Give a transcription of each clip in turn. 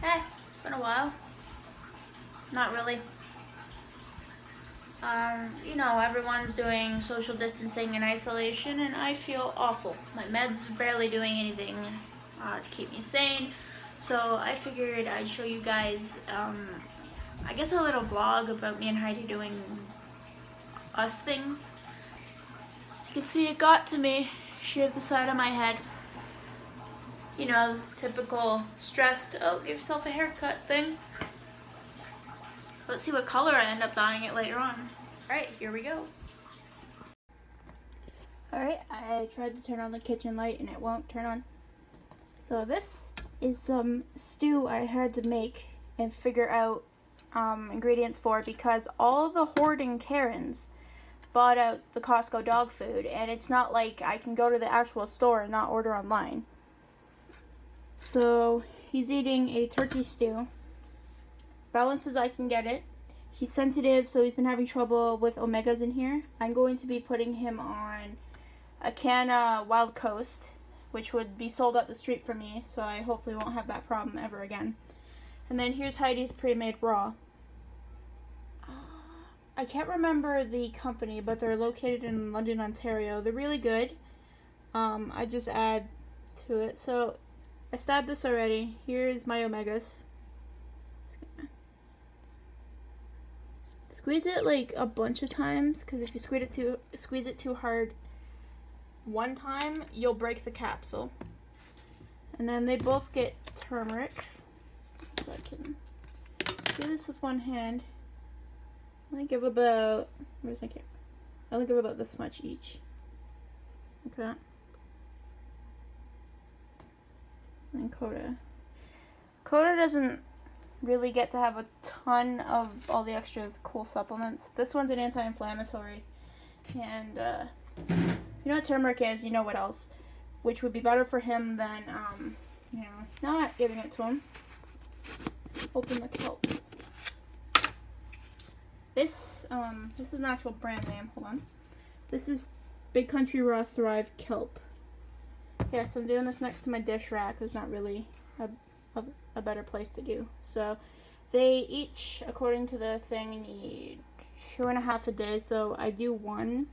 Hey, it's been a while. Not really. Um, you know, everyone's doing social distancing and isolation, and I feel awful. My meds barely doing anything uh, to keep me sane. So I figured I'd show you guys, um, I guess, a little vlog about me and Heidi doing us things. As you can see, it got to me. Shaved the side of my head. You know, typical stressed, oh, give yourself a haircut thing. Let's see what color I end up dyeing it later on. Alright, here we go. Alright, I tried to turn on the kitchen light and it won't turn on. So this is some stew I had to make and figure out um, ingredients for because all the hoarding Karens bought out the Costco dog food and it's not like I can go to the actual store and not order online. So he's eating a turkey stew As balanced as I can get it. He's sensitive, so he's been having trouble with omegas in here. I'm going to be putting him on a can of Wild Coast, which would be sold up the street for me, so I hopefully won't have that problem ever again. And then here's Heidi's pre-made raw. Uh, I can't remember the company, but they're located in London, Ontario. They're really good. Um, I just add to it. So I stabbed this already. Here's my omegas. Squeeze it like a bunch of times because if you squeeze it too squeeze it too hard one time, you'll break the capsule. And then they both get turmeric. So I can do this with one hand. I give about where's my camera? I only give about this much each. Okay. And Coda. Coda doesn't really get to have a ton of all the extras cool supplements. This one's an anti-inflammatory. And uh, you know what turmeric is, you know what else. Which would be better for him than, um, you know, not giving it to him. Open the kelp. This, um, this is an actual brand name. Hold on. This is Big Country Raw Thrive Kelp. Yes, I'm doing this next to my dish rack. There's not really a a, a better place to do. So they each, according to the thing, need two and a half a day. So I do one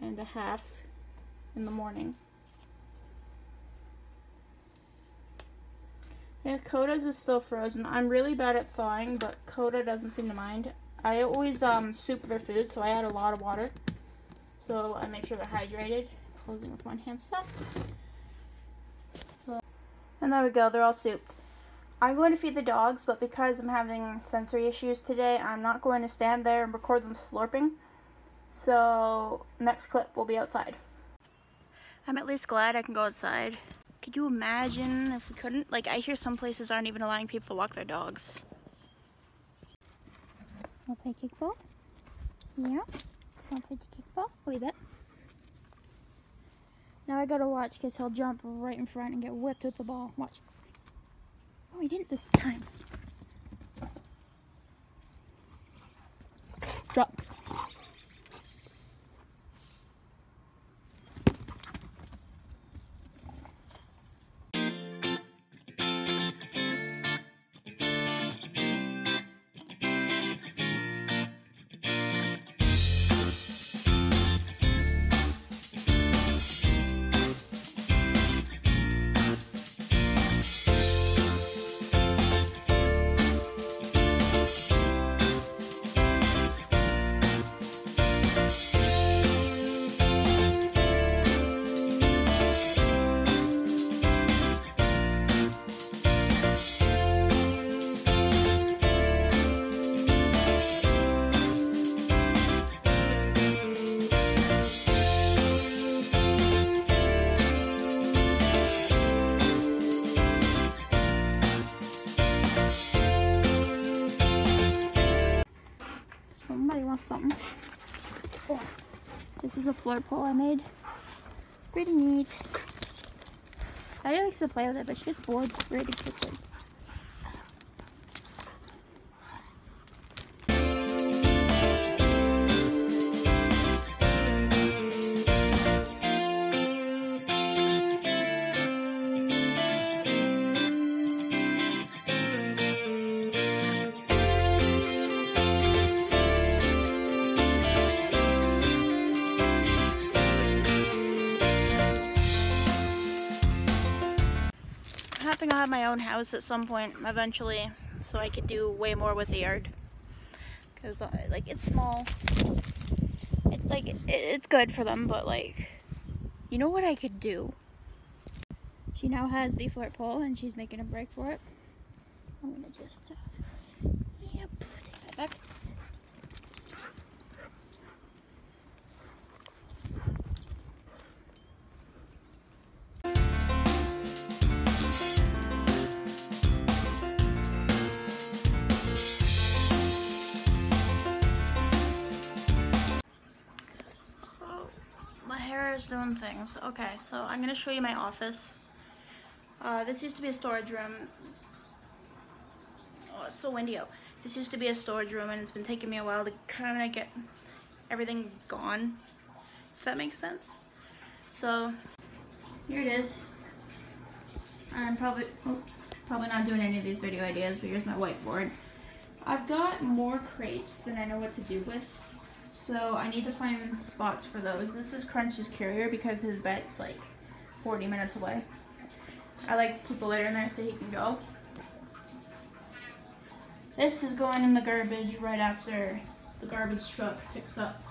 and a half in the morning. Yeah, Coda's is still frozen. I'm really bad at thawing, but Coda doesn't seem to mind. I always um, soup their food, so I add a lot of water. So I make sure they're hydrated. Closing with one hand sucks. And there we go, they're all souped. I'm going to feed the dogs, but because I'm having sensory issues today, I'm not going to stand there and record them slurping. So, next clip will be outside. I'm at least glad I can go outside. Could you imagine if we couldn't? Like, I hear some places aren't even allowing people to walk their dogs. Want to play kickball? Yeah? Want to play kickball? Wait a bit. Now I gotta watch because he'll jump right in front and get whipped with the ball. Watch. Oh, he didn't this time. Drop. Is a flirt pole I made. It's pretty neat. I really like to play with it, but she gets bored pretty quickly. Have my own house at some point eventually, so I could do way more with the yard. Cause uh, like it's small, it, like it, it's good for them, but like, you know what I could do? She now has the flirt pole and she's making a break for it. I'm gonna just, uh, yep, take that back. Doing things. Okay, so I'm gonna show you my office. Uh, this used to be a storage room. Oh, it's so windy out. This used to be a storage room, and it's been taking me a while to kind of get everything gone. If that makes sense. So here it is. I'm probably oh, probably not doing any of these video ideas, but here's my whiteboard. I've got more crates than I know what to do with. So I need to find spots for those. This is Crunch's carrier because his bed's like 40 minutes away. I like to keep a litter in there so he can go. This is going in the garbage right after the garbage truck picks up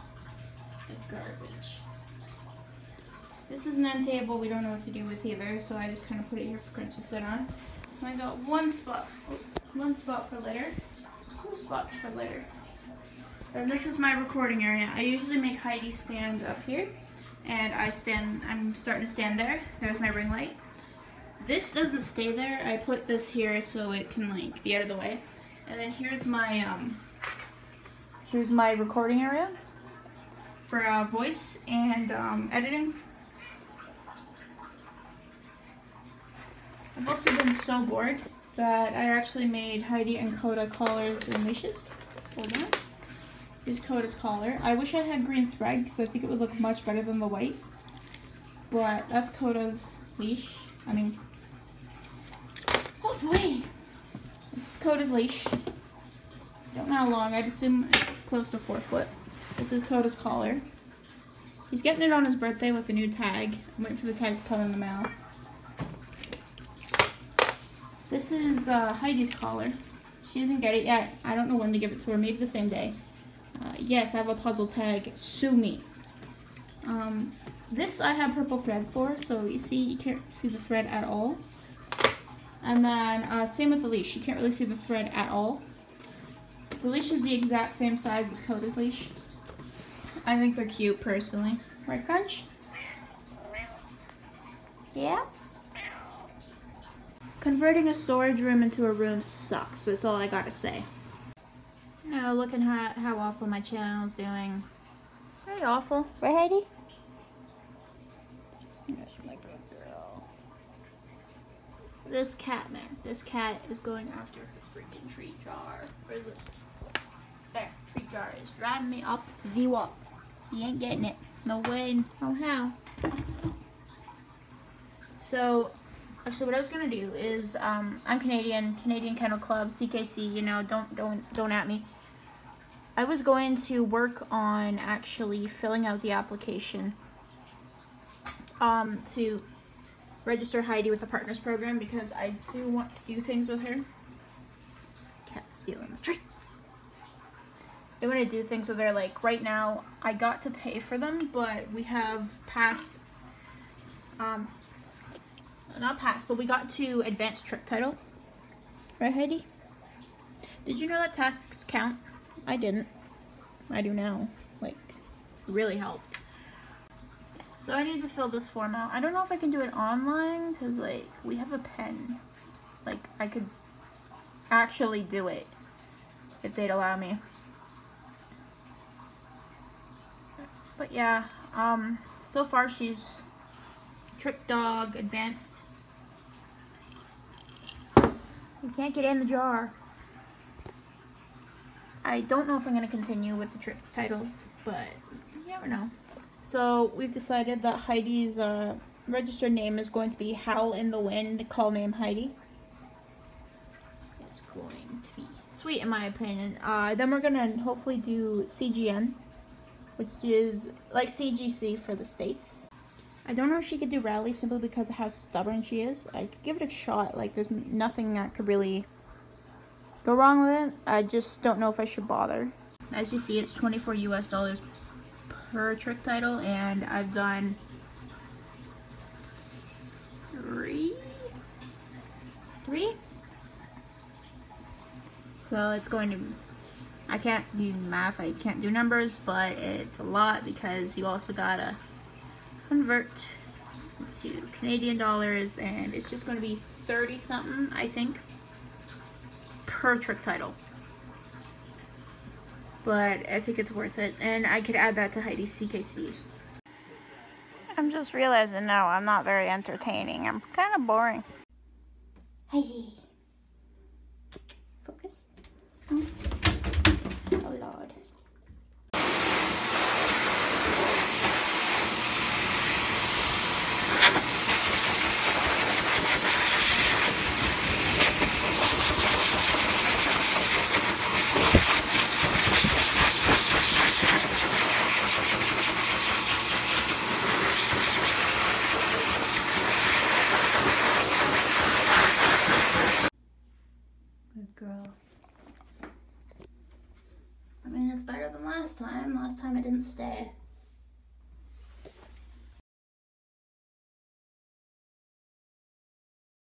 the garbage. This is an end table we don't know what to do with either, so I just kind of put it here for Crunch to sit on. I got one spot, one spot for litter, two spots for litter. And this is my recording area. I usually make Heidi stand up here, and I stand. I'm starting to stand there. There's my ring light. This doesn't stay there. I put this here so it can like be out of the way. And then here's my um. Here's my recording area for uh, voice and um, editing. I've also been so bored that I actually made Heidi and Coda collars and leashes. Hold on. Coda's collar. I wish I had green thread because I think it would look much better than the white. But that's Coda's leash. I mean, oh boy. This is Coda's leash. Don't know how long. I'd assume it's close to four foot. This is Coda's collar. He's getting it on his birthday with a new tag. I'm waiting for the tag to come in the mail. This is uh, Heidi's collar. She doesn't get it yet. I don't know when to give it to her. Maybe the same day. Uh, yes, I have a puzzle tag. Sue me. Um, this I have purple thread for, so you see you can't see the thread at all. And then uh, same with the leash. You can't really see the thread at all. The leash is the exact same size as Coda's leash. I think they're cute personally. Right, Crunch? Yeah? Converting a storage room into a room sucks. That's all I gotta say. No, looking how, how awful my channel's doing. Very awful. Right, Heidi? My good girl. This cat, man. This cat is going after her freaking tree jar. Where is it? There. Tree jar is driving me up the wall. He ain't getting it. No way. No how. So, actually, what I was gonna do is, um, I'm Canadian, Canadian Kennel Club, CKC. You know, don't don't don't at me. I was going to work on actually filling out the application um, to register Heidi with the Partners Program because I do want to do things with her. Cat stealing the treats. I want to do things with her. Like right now, I got to pay for them, but we have passed. Um, not passed, but we got to advanced trick title. Right, Heidi? Did you know that tasks count? I didn't. I do now. Like, really helped. So I need to fill this form out. I don't know if I can do it online because, like, we have a pen. Like, I could actually do it if they'd allow me. But yeah, um, so far she's trick dog, advanced. You can't get in the jar. I don't know if I'm going to continue with the trick titles, but you never know. So we've decided that Heidi's uh, registered name is going to be Howl in the Wind, call name Heidi. It's going to be sweet in my opinion. Uh, then we're going to hopefully do CGN, which is like CGC for the States. I don't know if she could do rally simply because of how stubborn she is. I could give it a shot. Like, there's nothing that could really go wrong with it. I just don't know if I should bother. As you see, it's 24 US dollars per trick title, and I've done three? Three? So it's going to, I can't do math, I can't do numbers, but it's a lot because you also gotta convert to Canadian dollars and it's just going to be 30 something, I think, per trick title. But I think it's worth it and I could add that to Heidi's CKC. I'm just realizing now I'm not very entertaining. I'm kind of boring. Heidi. Focus. Oh Lord. Good girl. I mean, it's better than last time. Last time stay.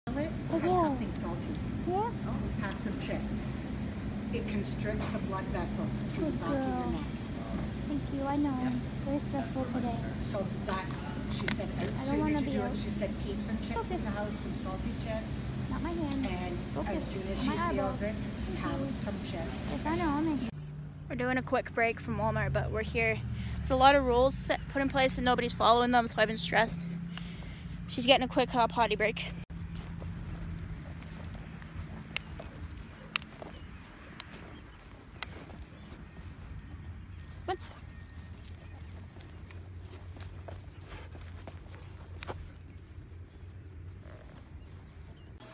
Have Yeah. something salty. Yeah? Oh, have some chips. It constricts the blood vessels through the Good back of your girl. neck. Thank you. I know. Very stressful today. So that's, she said, as don't soon wanna as you be do it, she said, keep some chips in the house, some salty chips. Not my hand. And Focus as soon as she feels it, have some chips. Yes, I know. I'm in. We're doing a quick break from Walmart, but we're here. There's a lot of rules set, put in place and nobody's following them, so I've been stressed. She's getting a quick uh, potty break.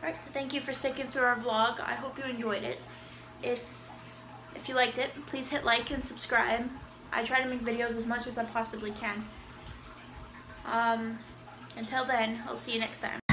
Alright, so thank you for sticking through our vlog. I hope you enjoyed it. If if you liked it, please hit like and subscribe. I try to make videos as much as I possibly can. Um, until then, I'll see you next time.